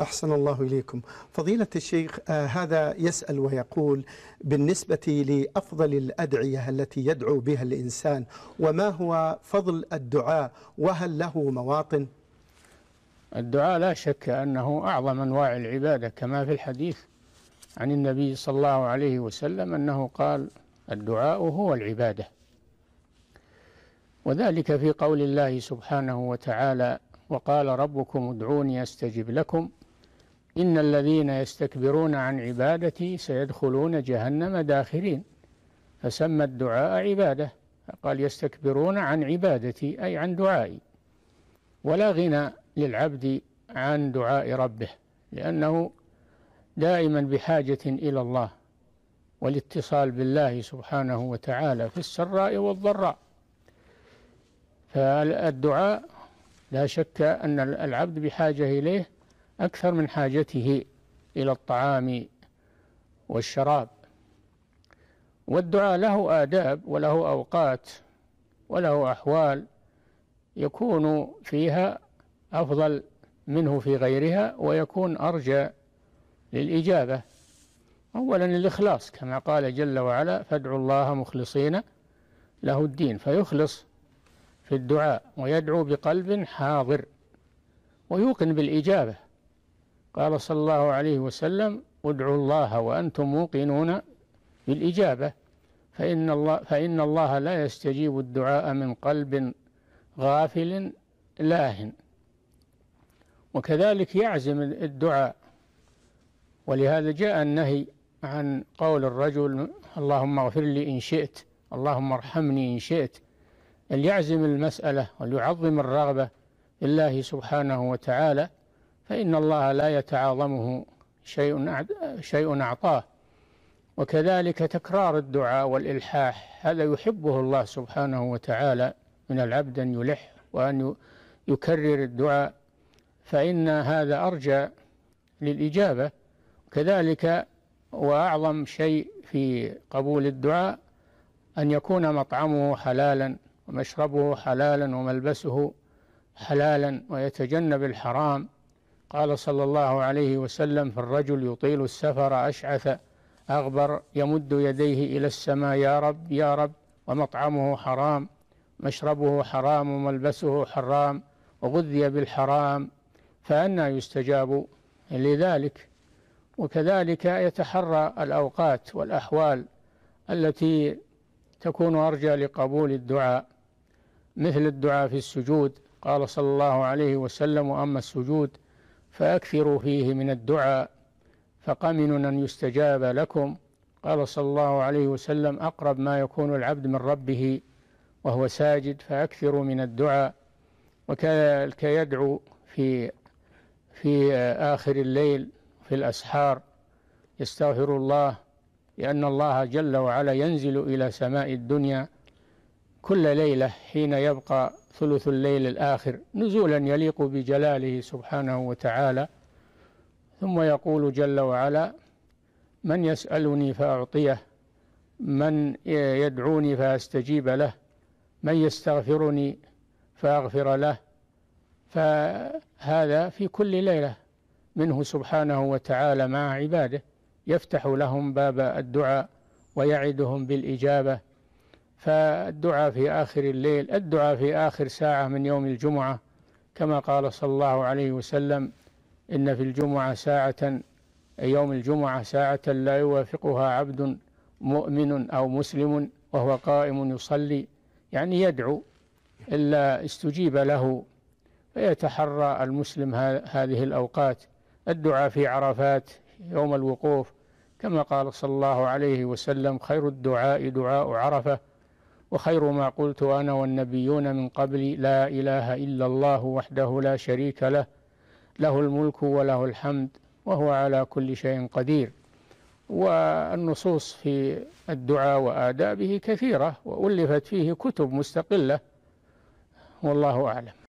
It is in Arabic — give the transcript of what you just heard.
أحسن الله إليكم. فضيلة الشيخ آه هذا يسأل ويقول بالنسبة لأفضل الأدعية التي يدعو بها الإنسان وما هو فضل الدعاء؟ وهل له مواطن؟ الدعاء لا شك أنه أعظم أنواع العبادة كما في الحديث عن النبي صلى الله عليه وسلم أنه قال الدعاء هو العبادة. وذلك في قول الله سبحانه وتعالى وقال ربكم ادعوني أستجب لكم. إن الذين يستكبرون عن عبادتي سيدخلون جهنم داخرين. فسمى الدعاء عبادة قال يستكبرون عن عبادتي أي عن دعائي. ولا غنى للعبد عن دعاء ربه لأنه دائما بحاجة إلى الله والاتصال بالله سبحانه وتعالى في السراء والضراء. فالدعاء لا شك أن العبد بحاجة إليه أكثر من حاجته إلى الطعام والشراب. والدعاء له آداب وله أوقات وله أحوال يكون فيها أفضل منه في غيرها ويكون أرجى للإجابة. أولا الإخلاص كما قال جل وعلا فادعوا الله مخلصين له الدين فيخلص في الدعاء ويدعو بقلب حاضر ويوقن بالإجابة. قال صلى الله عليه وسلم ادعوا الله وأنتم موقنون بالإجابة فإن الله فإن الله لا يستجيب الدعاء من قلب غافل لاه. وكذلك يعزم الدعاء. ولهذا جاء النهي عن قول الرجل اللهم اغفر لي إن شئت اللهم ارحمني إن شئت. ليعزم المسألة وليعظم الرغبة في الله سبحانه وتعالى. فإن الله لا يتعاظمه شيء شيء أعطاه. وكذلك تكرار الدعاء والإلحاح هذا يحبه الله سبحانه وتعالى من العبد أن يلح وأن يكرر الدعاء. فإن هذا أرجى للإجابة. كذلك وأعظم شيء في قبول الدعاء أن يكون مطعمه حلالا ومشربه حلالا وملبسه حلالا ويتجنب الحرام. قال صلى الله عليه وسلم في الرجل يطيل السفر أشعث أغبر يمد يديه إلى السماء يا رب يا رب ومطعمه حرام مشربه حرام وملبسه حرام وغذي بالحرام فأنا يستجاب لذلك. وكذلك يتحرى الأوقات والأحوال التي تكون أرجى لقبول الدعاء مثل الدعاء في السجود. قال صلى الله عليه وسلم وأما السجود فأكثروا فيه من الدعاء فقمن أن يستجاب لكم. قال صلى الله عليه وسلم أقرب ما يكون العبد من ربه وهو ساجد فأكثروا من الدعاء. وكذلك يدعو في في آخر الليل في الأسحار يستغفر الله لأن الله جل وعلا ينزل إلى سماء الدنيا كل ليلة حين يبقى ثلث الليل الآخر نزولا يليق بجلاله سبحانه وتعالى ثم يقول جل وعلا من يسألني فأعطيه من يدعوني فأستجيب له من يستغفرني فأغفر له فهذا في كل ليلة منه سبحانه وتعالى مع عباده يفتح لهم باب الدعاء ويعدهم بالإجابة فالدعاء في آخر الليل الدعاء في آخر ساعة من يوم الجمعة كما قال صلى الله عليه وسلم إن في الجمعة ساعة يوم الجمعة ساعة لا يوافقها عبد مؤمن أو مسلم وهو قائم يصلي يعني يدعو إلا استجيب له فيتحرى المسلم هذه الأوقات. الدعاء في عرفات يوم الوقوف كما قال صلى الله عليه وسلم خير الدعاء دعاء عرفة. وخير ما قلت أنا والنبيون من قبلي لا إله إلا الله وحده لا شريك له له الملك وله الحمد وهو على كل شيء قدير. والنصوص في الدعاء وآدابه كثيرة وألفت فيه كتب مستقلة والله أعلم.